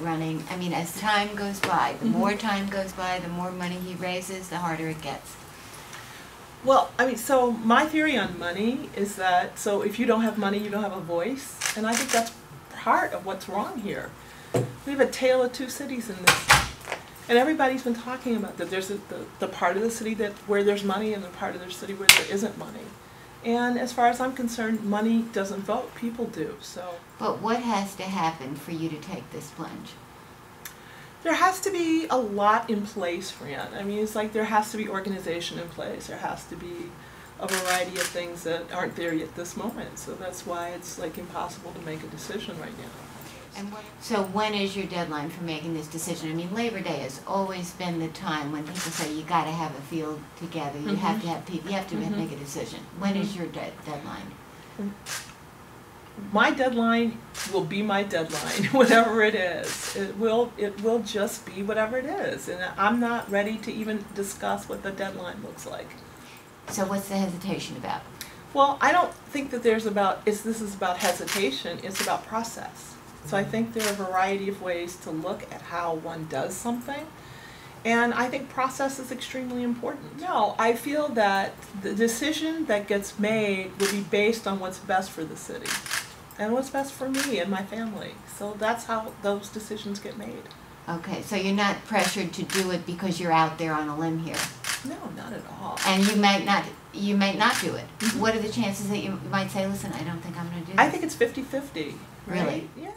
running? I mean, as time goes by, the Mhm. more time goes by, the more money he raises, the harder it gets. Well, I mean, so my theory on money is that so if you don't have money, you don't have a voice, and I think that's part of what's wrong here. We have a tale of two cities in this, and everybody's been talking about that. There's a, the the part of the city that where there's money, and the part of the city where there isn't money. And as far as I'm concerned, money doesn't vote; people do. So But what has to happen for you to take this plunge? there has to be a lot in place, Fran. I mean, it's like there has to be organization in place. There has to be a variety of things that aren't there yet this moment. So that's why it's like impossible to make a decision right now. And what, so when is your deadline for making this decision? I mean, Labor Day has always been the time when people say you gotta have a field together, you have Mhm. to have people, you have to Mhm. make a decision. When is Mhm. your de- deadline? My deadline will be my deadline, whatever it is. It will it will just be whatever it is, and I'm not ready to even discuss what the deadline looks like. So what's the hesitation about? Well, I don't think that there's about, it's, this is about hesitation, it's about process. So I think there are a variety of ways to look at how one does something. And I think process is extremely important. No, I feel that the decision that gets made will be based on what's best for the city and what's best for me and my family. So that's how those decisions get made. Okay, so you're not pressured to do it because you're out there on a limb here, No, not at all. and you might not, you might not do it. Mhm. What are the chances that you might say, listen, I don't think I'm gonna do this? I think it's 50 50. Really? Yeah.